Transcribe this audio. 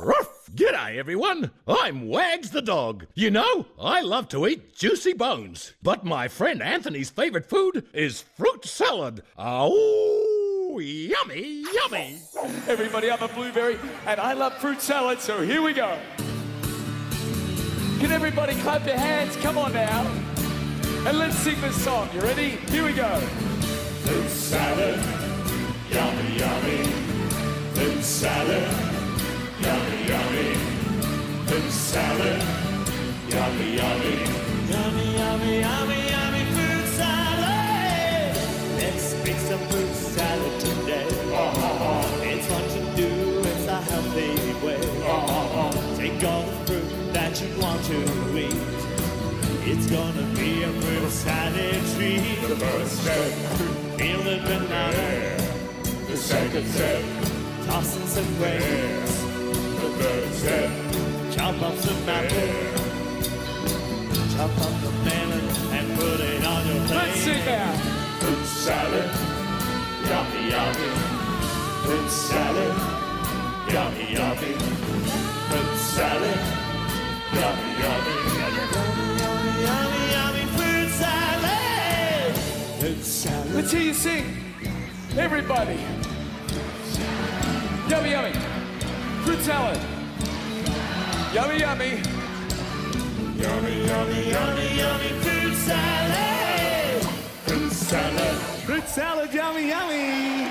Ruff! G'day, everyone. I'm Wags the dog. You know, I love to eat juicy bones, but my friend Anthony's favorite food is fruit salad. Oh, yummy, yummy. Everybody, I'm a blueberry, and I love fruit salad, so here we go. Can everybody clap their hands? Come on now. And let's sing this song. You ready? Here we go. Fruit salad, yummy, yummy. Fruit salad, yummy, yummy. Fruit salad, yummy, yummy. Yummy, yummy, yummy, yummy fruit salad. Let's make some fruit salad today. Uh-huh. It's fun to do, it's a healthy way. Uh-huh. Take all the fruit that you want to eat. It's gonna be a fruit salad treat. The first step, Peel the banana, the second step, toss in some grapes, the third step, chop up some apple, chop up the melon, and put it on your plate. Let's sing now. fruit salad, yummy, yummy. Fruit salad, yummy, yummy. Fruit salad, yummy, yummy. Yummy, yummy, yummy fruit salad. Fruit salad. Let's hear you sing. Everybody. Yummy, yummy. Fruit salad. Yummy, yummy. Yummy, yummy, Yummy, yummy fruit salad. fruit salad. Fruit salad, yummy, yummy.